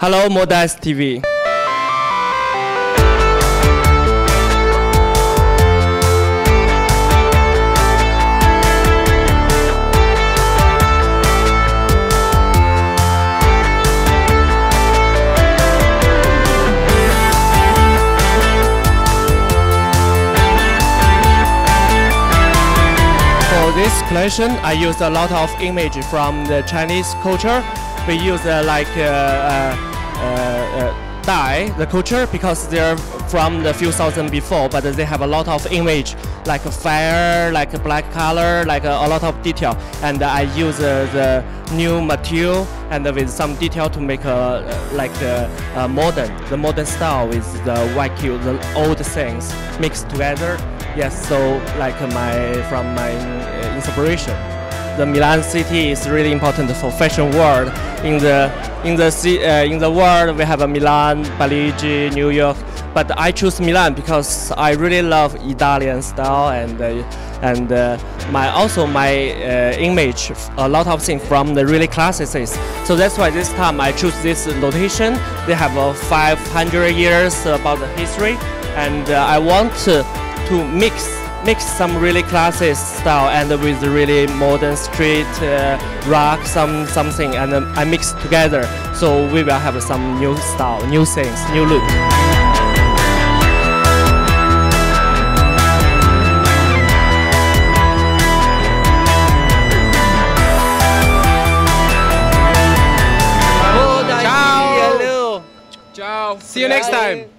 Hello, Modeyes TV. For this collection, I used a lot of image from the Chinese culture. We use uh, like uh, uh, Dai, the culture, because they're from the few thousand before, but they have a lot of image like fire, like black color, like a, lot of detail. And I use uh, the new material and with some detail to make a like the uh, modern, the modern style with the YQ, the old things mixed together. Yes, so like my from my inspiration. The Milan city is really important for fashion world. In the in the uh, in the world, we have a Milan, Parigi, New York. But I choose Milan because I really love Italian style and uh, and uh, my also my uh, image a lot of things from the really classics. So that's why this time I choose this location. They have uh, 500 years about the history, and uh, I want to, to mix mix some really classic style and with really modern street uh, rock some something and um, I mix together so we will have some new style new things new look Ciao. Hello. Ciao. See you next time.